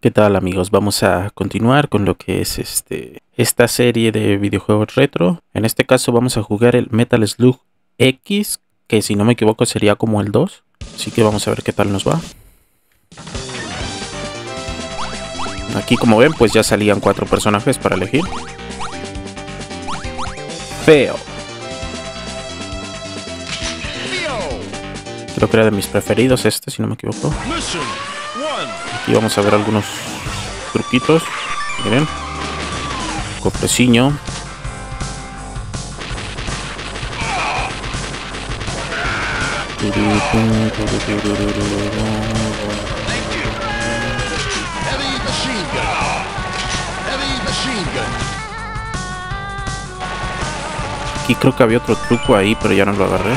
¿Qué tal amigos? Vamos a continuar con lo que es este esta serie de videojuegos retro. En este caso vamos a jugar el Metal Slug X, que si no me equivoco sería como el 2. Así que vamos a ver qué tal nos va. Aquí como ven pues ya salían cuatro personajes para elegir. Feo. Creo que era de mis preferidos este, si no me equivoco. Aquí vamos a ver algunos truquitos. Miren. Cofreciño. Aquí creo que había otro truco ahí, pero ya no lo agarré.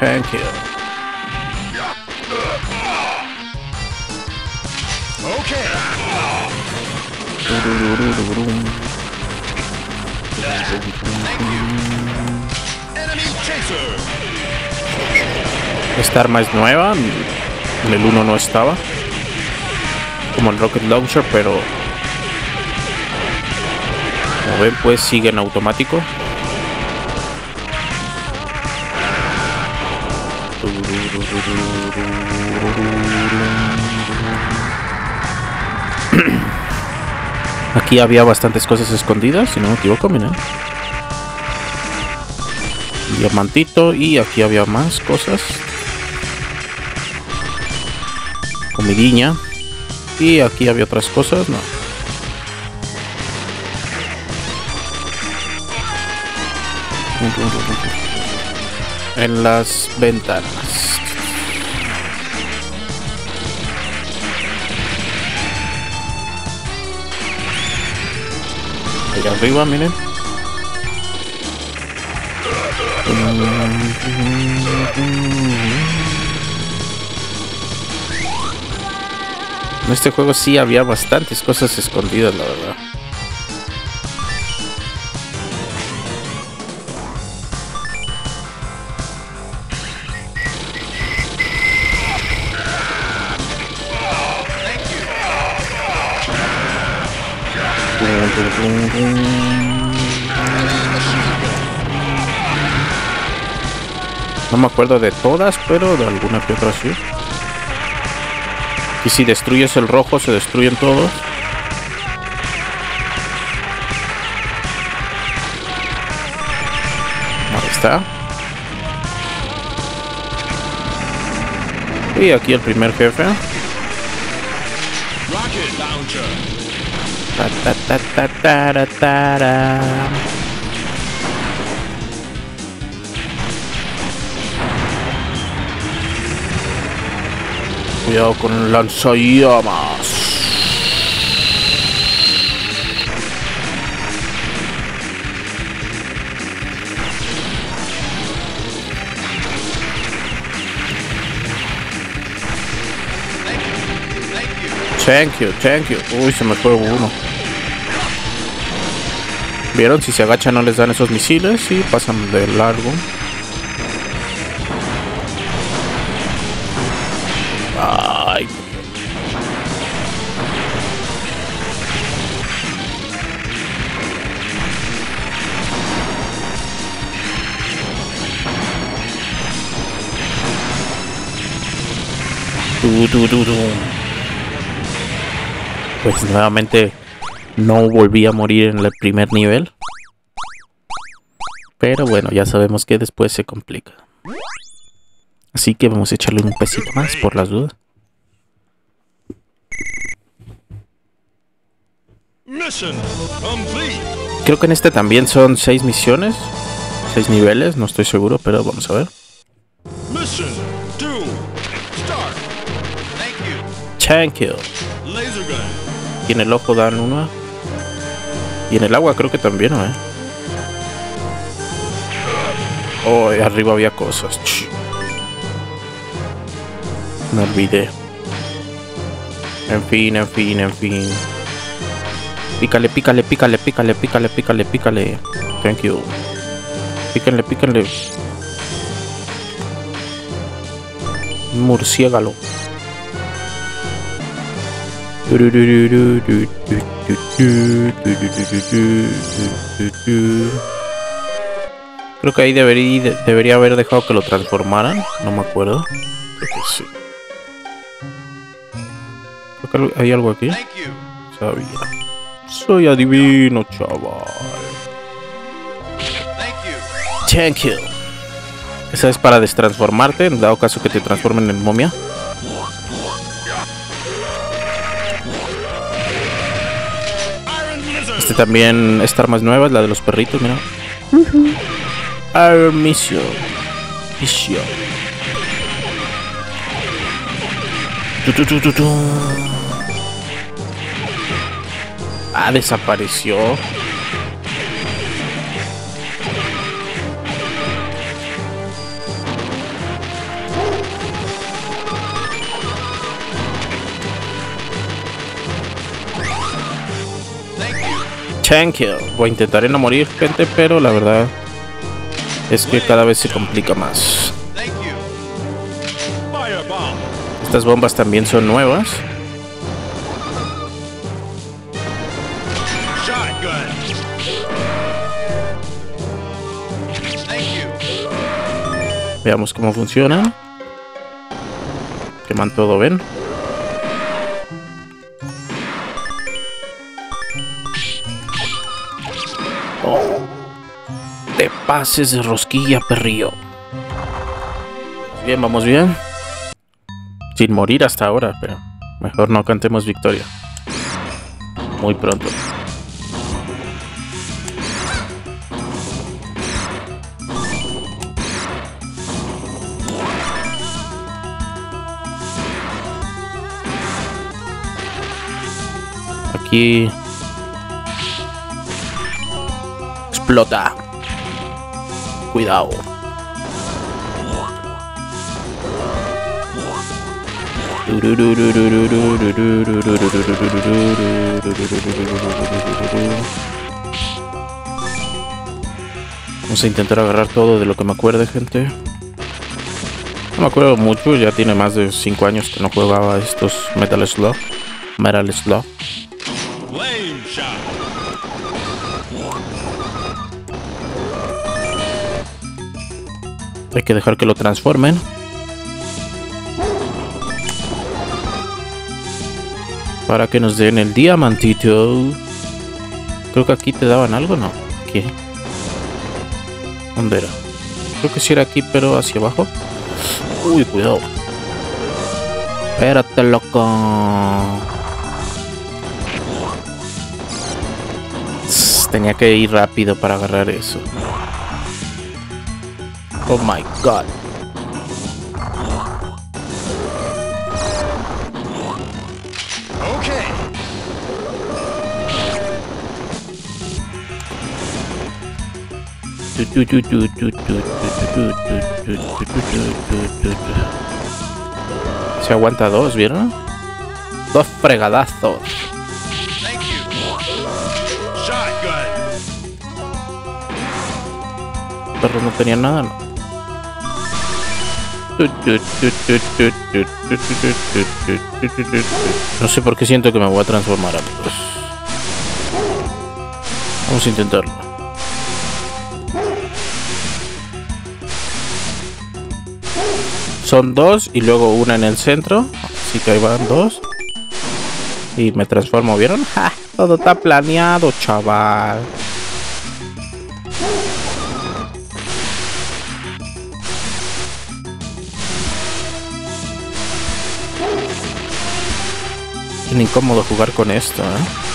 you. Thank you. Okay. Enemy chaser. Esta arma es nueva. En el 1 no estaba. Como el Rocket Launcher, pero... Como ven, pues sigue en automático. Aquí había bastantes cosas escondidas, si no me equivoco, miren. Diamantito y aquí había más cosas. Comidiña. Y aquí había otras cosas, no. En las ventanas. Arriba, miren. En este juego sí había bastantes cosas escondidas, la verdad. No me acuerdo de todas, pero de alguna que otra sí. Y si destruyes el rojo, se destruyen todos. Ahí está. Y aquí el primer jefe. Rocket launcher. Ta, ta, ta. Cuidado con el lanzallamas. Thank you, thank you. Uy, se me fue uno. ¿Vieron? Si se agachan no les dan esos misiles y pasan de largo. Ay. Tu, tu, tu. Pues nuevamente no volví a morir en el primer nivel. Pero bueno, ya sabemos que después se complica. Así que vamos a echarle un pesito más por las dudas. Creo que en este también son seis misiones, seis niveles, no estoy seguro, pero vamos a ver. Thank you. En el ojo dan uno. Y en el agua creo que también, ¿no? ¿eh? Oh, arriba había cosas. Ch. Me olvidé. En fin, en fin, en fin. Pícale, pícale, pícale, pícale, pícale, pícale, pícale. Thank you. Pícale, pícale. Murciégalo. Creo que ahí debería, debería haber dejado que lo transformaran. No me acuerdo. Creo que sí. Creo que hay algo aquí. Sabía. Soy adivino, chaval. Thank you. Thank you. Esa es para destransformarte, en dado caso que te transformen en momia. También, esta arma es nueva, es la de los perritos, mira. Tu, tu, tu, tu. Ah, desapareció. Thank you. Voy a intentar no morir, gente, pero la verdad es que cada vez se complica más. Estas bombas también son nuevas. Veamos cómo funcionan. Queman todo, ¿ven? Pases de rosquilla, perrillo. Bien, vamos bien. Sin morir hasta ahora, pero mejor no cantemos victoria. Muy pronto. Aquí explota. Cuidado. Vamos a intentar agarrar todo de lo que me acuerde, gente. No me acuerdo mucho, ya tiene más de 5 años que no jugaba estos Metal Slug. Metal Slug. Hay que dejar que lo transformen. Para que nos den el diamantito. Creo que aquí te daban algo, ¿no? Aquí. ¿Dónde era? Creo que sí era aquí, pero hacia abajo. Uy, cuidado. Espérate, loco. Tenía que ir rápido para agarrar eso. Oh my god. Se aguanta dos, ¿vieron? Dos fregadazos. Perro no tenía nada, ¿no? No sé por qué siento que me voy a transformar, amigos. Vamos a intentarlo. Son dos y luego una en el centro. Así que ahí van dos. Y me transformo, ¿vieron? ¡Ja! Todo está planeado, chaval. Bien incómodo jugar con esto, ¿eh?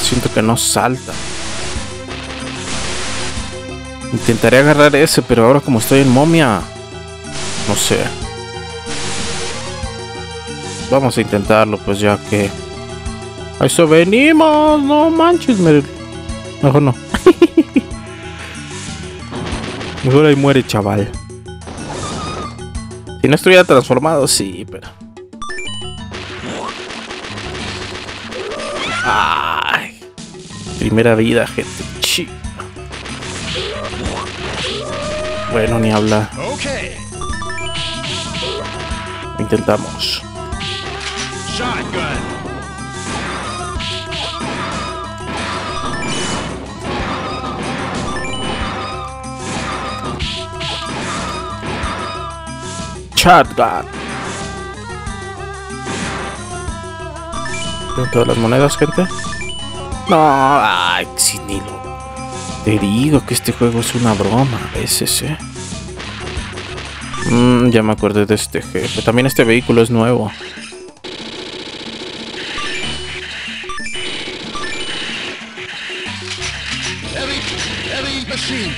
Siento que no salta. Intentaré agarrar ese, pero ahora como estoy en momia, no sé. Vamos a intentarlo, pues ya que... A eso venimos, no manches, me... Mejor no. Mejor ahí muere, chaval. Si no estuviera transformado, sí, pero... Ay. Primera vida, gente. Chi. Bueno, ni habla. Intentamos. Shotgun. Todas las monedas, gente? No, ay. Te digo que este juego es una broma a veces, eh. Mm, ya me acordé de este jefe. También este vehículo es nuevo.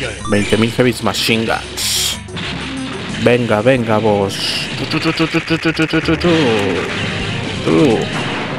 Gun. 20.000 Heavy Machine Guns. Venga, venga, vos. Tu, tu, tu,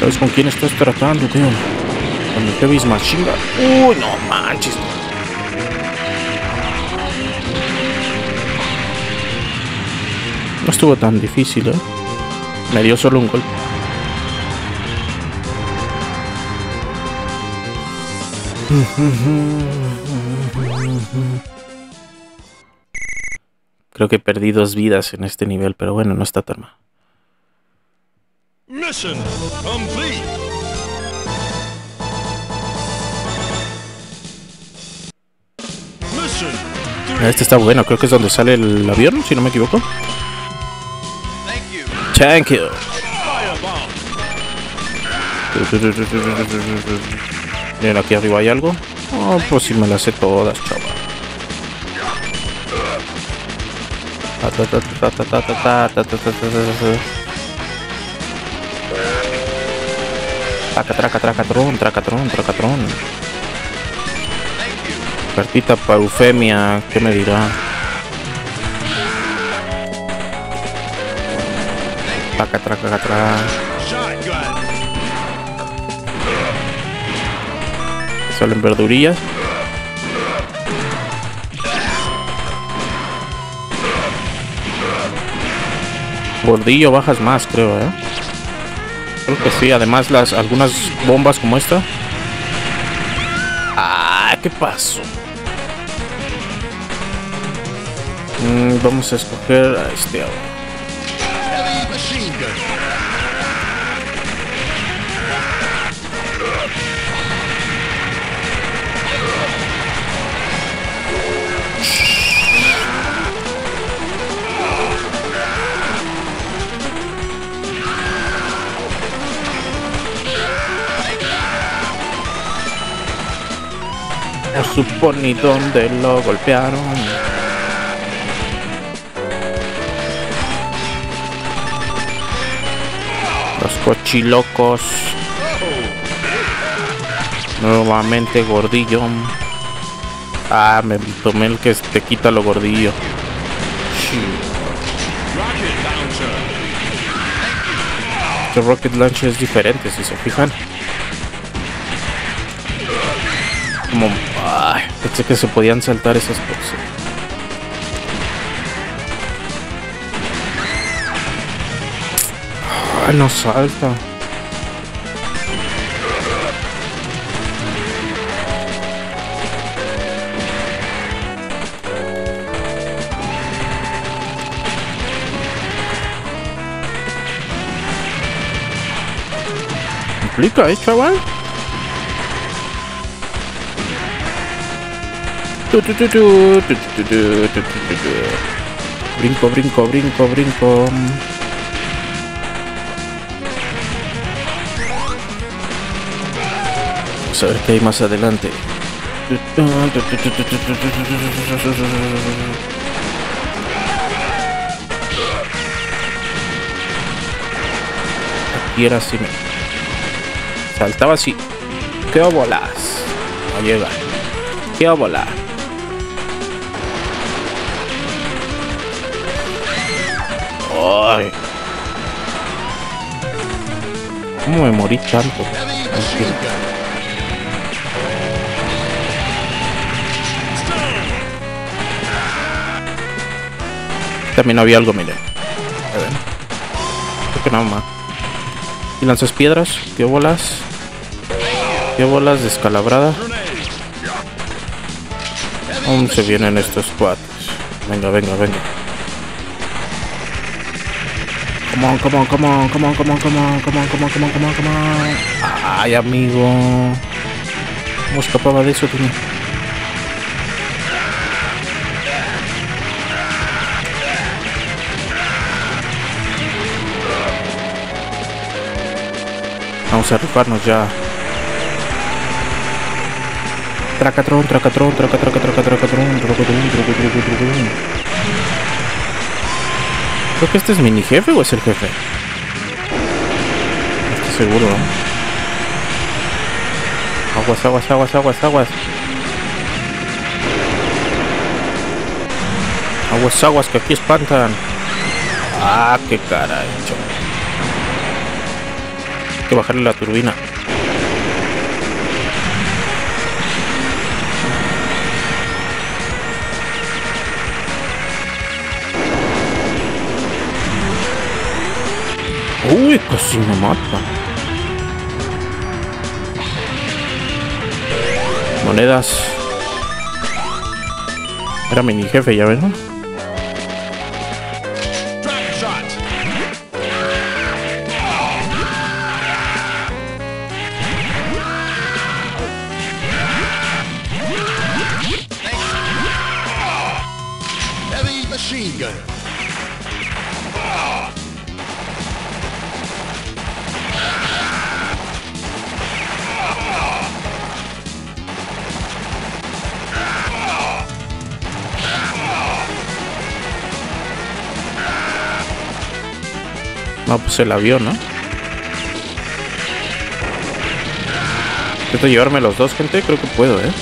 ¿Sabes con quién estás tratando, tío? Con el Heavy Machine Gun. Uy, no manches. No estuvo tan difícil, ¿eh? Me dio solo un golpe. Creo que perdí dos vidas en este nivel, pero bueno, no está tan mal. Mission complete. Este está bueno, creo que es donde sale el avión, si no me equivoco. Thank you. Miren, aquí arriba hay algo. Oh, pues si me las sé todas, chaval. Ta, ta, ta, ta, ta, ta, ta, ta, ta, ta, ta, ta, ta. Traca, traca, tracatrón, tracatrón, tracatrón. Cartita para Eufemia, ¿qué me dirá? Traca, traca, traca, traca. Salen verdurillas. Gordillo bajas más, creo, ¿eh? Creo que sí, además las algunas bombas como esta. Ah, ¿qué pasó? Mm, vamos a escoger a este ahora. No supo ni dónde lo golpearon. Los cochilocos. Nuevamente gordillo. Ah, me tomé el que te quita lo gordillo. Este Rocket Launcher es diferente, si se fijan. Como... Ay, pensé que se podían saltar esas cosas. No salta. complica, ¿eh, chaval? Brinco, brinco, brinco, brinco. Vamos a ver qué hay más adelante. Aquí era así. Saltaba así. ¿Qué bolas? No llega. ¿Qué bola? Ay. ¿Cómo me morí tanto? También había algo, miren. A ver. Creo que nada más. Y lanzas piedras. ¿Qué bolas? ¿Qué bolas descalabrada? Aún se vienen estos cuates. Venga, venga, venga. Come on, come on, come on, come on, come on, come on, come on, come on, come on, come on, come on. Ay, amigo. ¿Cómo escapaba de eso, tú? Vamos a rifarnos ya. Tracatrón, tracatrón, traca, traca, traca, tracatrón, tracatrón, traca, traca, tracatrón. Creo que este es mini jefe o es el jefe. No estoy seguro. ¿eh? Aguas, aguas, aguas, aguas, aguas. Aguas, aguas, que aquí espantan. Ah, qué caray. Hay que bajarle la turbina. Uy, casi me mata. Monedas. Era mini jefe, ya ven. ¿no? No, pues el avión, ¿no? Intento llevarme los dos, gente. Creo que puedo, ¿eh?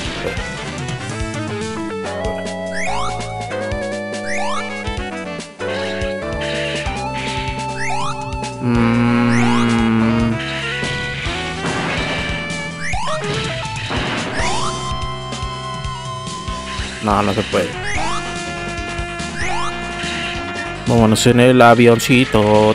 Mm. No, no se puede. Vámonos en el avioncito.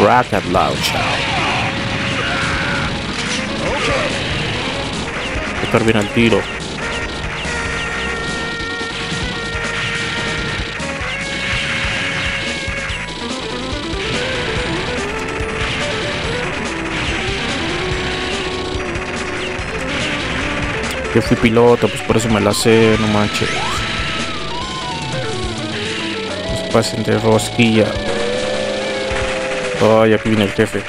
Rocket launcher. Estar bien al tiro. Yo fui piloto, pues por eso me la sé, no manches. Pasen de rosquilla. Ay, aquí viene el jefe.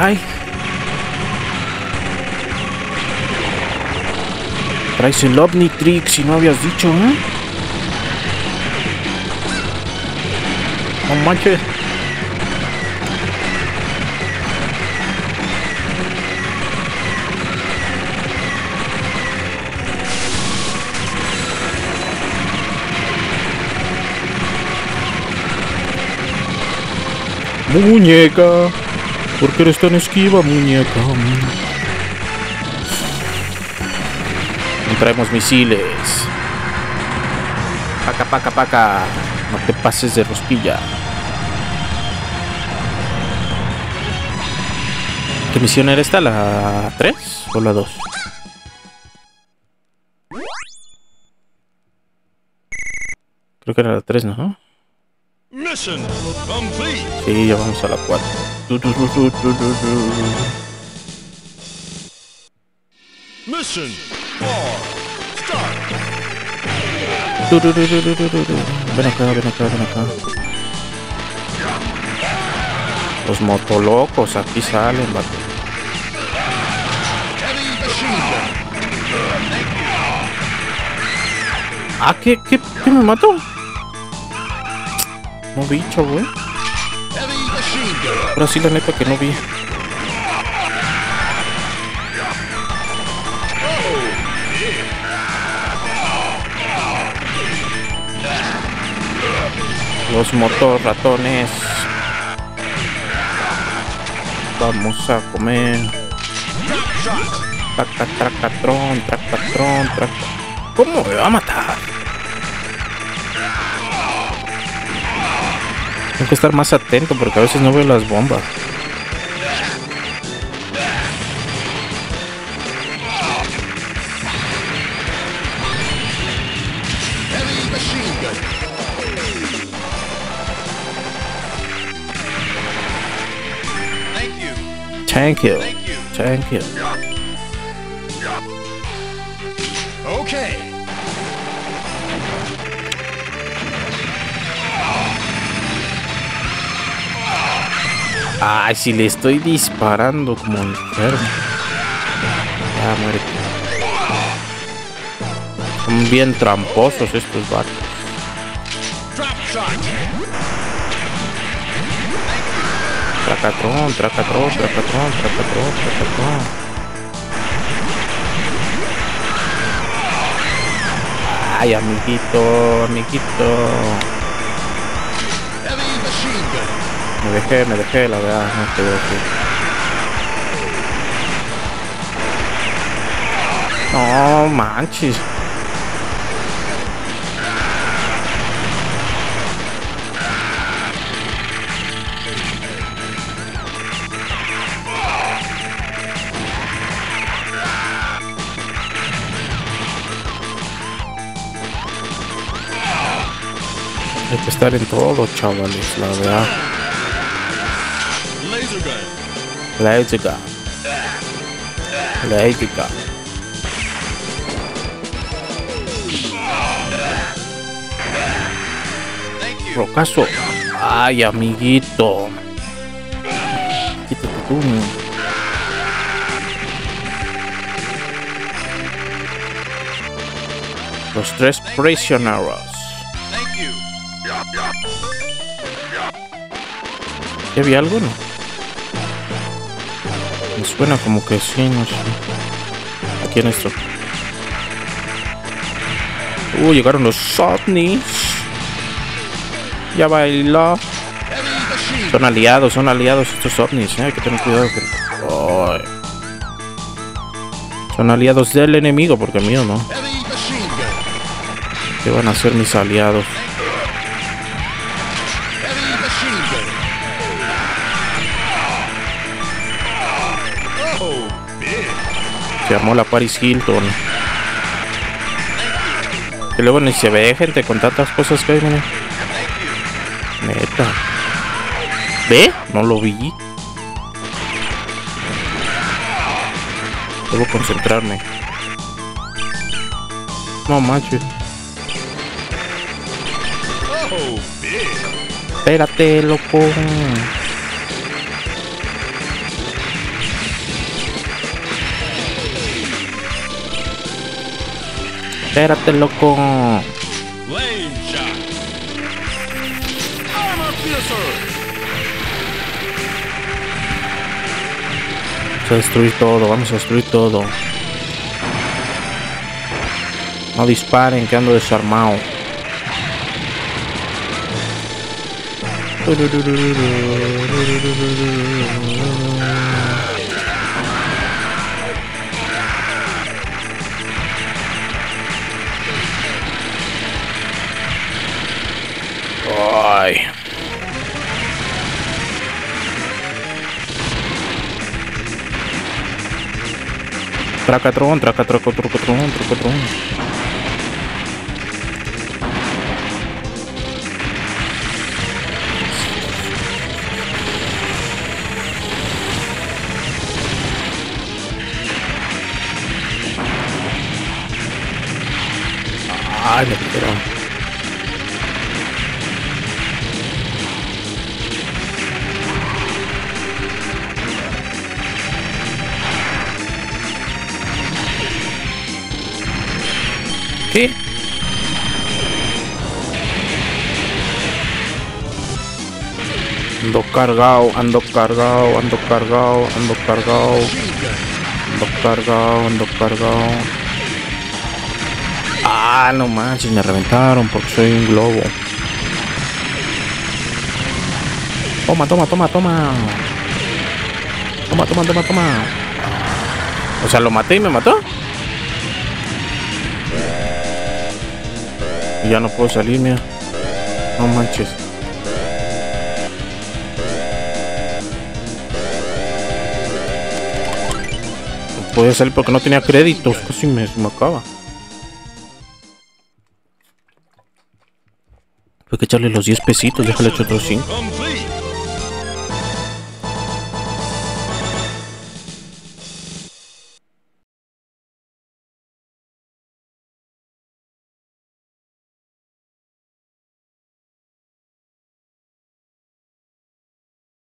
Caray. Traes el Omnitrix si no habías dicho, ¿eh? No manches. Muñeca. ¿Por qué eres tan esquiva, muñeca? No traemos misiles. Paca, paca, paca. No te pases de rosquilla. ¿Qué misión era esta? ¿La 3 o la 2? Creo que era la 3, ¿no? Mission complete. Sí, ya vamos a la 4. Mission four. Start. Ven acá, ven acá, ven acá. Los motolocos aquí salen, vato. Ah, ¿qué, qué, qué me mató? No vi, chavo, Ahora sí, la neta que no vi. Los motorratones. Vamos a comer. Traca, tracatrón, tracatrón, traca. ¿Cómo me va a matar? Tengo que estar más atento porque a veces no veo las bombas. Thank you. Thank you. Ay, si le estoy disparando como enfermo. Ya muérete. Son bien tramposos estos shot. Tracatrón, tracatrón, tracatrón, tracatrón, tracatrón. Ay, amiguito, amiguito. Me dejé, me dejé, la verdad, no veo aquí. No manches. Hay que estar en todo, chavales, la verdad. La ética. La ética. Rocazo. Ay, amiguito. Quítate tú. Los tres prisioneros. ¿Ya vi algo no? Suena como que sí, no sé. Aquí en esto. Uh, llegaron los ovnis. Ya bailó. Son aliados, son aliados estos ovnis, ¿eh? hay que tener cuidado. Son aliados del enemigo, porque mío no. ¿Qué van a ser mis aliados? Se armó la Paris Hilton. Que luego ni se ve gente con tantas cosas que hay, mira. Neta. ¿Ve? No lo vi. Debo concentrarme. No manches. Oh. Espérate, loco. Espérate, loco. Vamos a destruir todo, vamos a destruir todo. No disparen, que ando desarmado. Tracatron, tracatron, tracatron, tracatron. Ay, me quitaron. Ando cargado, ando cargado, ando cargado, ando cargado, ando cargado, ando cargado. Ah, no manches, me reventaron porque soy un globo. Toma, toma, toma, toma. Toma, toma, toma, toma. O sea, lo maté y me mató. Y ya no puedo salir, mira. No manches. Podía salir porque no tenía créditos. Casi me, me acaba. Fue que echarle los 10 pesitos, déjale otros 5. Complete.